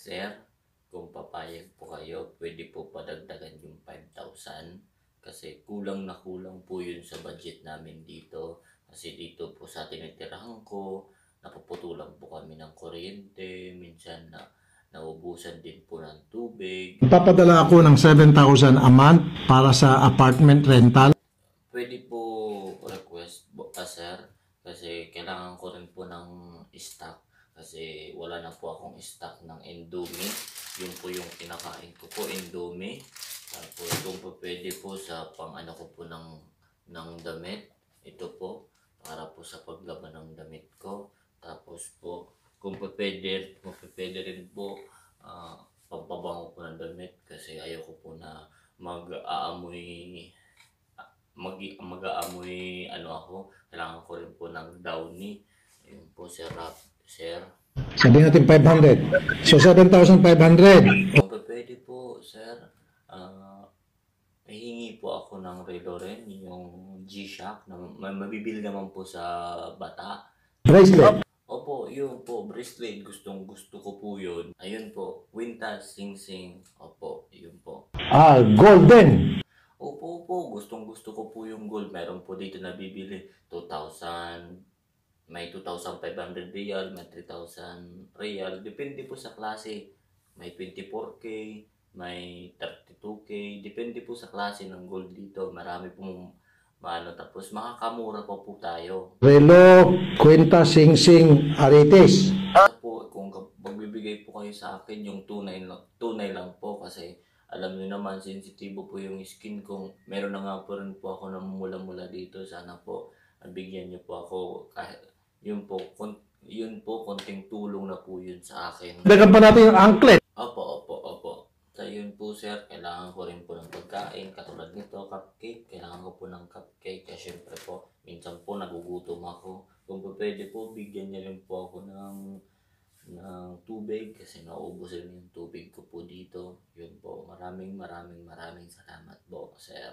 Sir, kung papayag po kayo, pwede po padagdagan yung 5,000 kasi kulang na kulang po yun sa budget namin dito. Kasi dito po sa tinitirahan ko, napuputulan po kami ng kuryente, minsan na naubusan din po ng tubig. Papadala ako ng 7,000 a month para sa apartment rental. Pwede po request ah, sir, kasi kailangan ko rin po ng stock kasi wala na po akong stock ng Indomie. Yun po yung kinakain ko po, Indomie. Tapos kung po pwede po sa pang ano ko po ng, ng damit, ito po, para po sa paglaban ng damit ko. Tapos po, kung po pwede, kung po pwede rin po, ah, pampabango po ng damit kasi ayoko po na mag-aamoy mag mag-aamoy ano ako, kailangan ko rin po ng downy. Yun po, sir, rap, sir. Sabihin natin 500. So 7,500. Kung pa pwede po, sir, ah hihingi po ako ng relo rin, yung G-Shock, na ma- mabibili naman po sa bata. Bracelet. Opo, yun po, bracelet, gustong gusto ko po yun. Ayun po, Wintas, Sing Sing, opo, yun po. Ah, golden. Opo, opo, gustong gusto ko po yung gold. Meron po dito nabibili 2,000, may 2,500 real, may 3,000 real. Depende po sa klase. May 24K, may 32K. Depende po sa klase ng gold dito. Marami pong maano. Tapos makakamura pa po tayo. Relo, kwenta, sing-sing, arites. Ano po, kung magbibigay po kayo sa akin yung tunay lang, tunay lang po kasi alam niyo naman, sensitibo po yung skin ko. Meron na nga po rin po ako na mula-mula dito. Sana po, bigyan niyo po ako. Kahit, yun po, kun, yun po, konting tulong na po yun sa akin. Dagan pa natin yung anklet. Opo. Sir, kailangan ko rin po ng pagkain. Katulad nito, cupcake. Kailangan ko po ng cupcake. Kasi syempre po, minsan po nagugutom ako. Kung po pwede po, bigyan niya rin po ako ng ng tubig kasi naubos rin yung tubig ko po dito. Yun po, maraming maraming maraming salamat po, sir.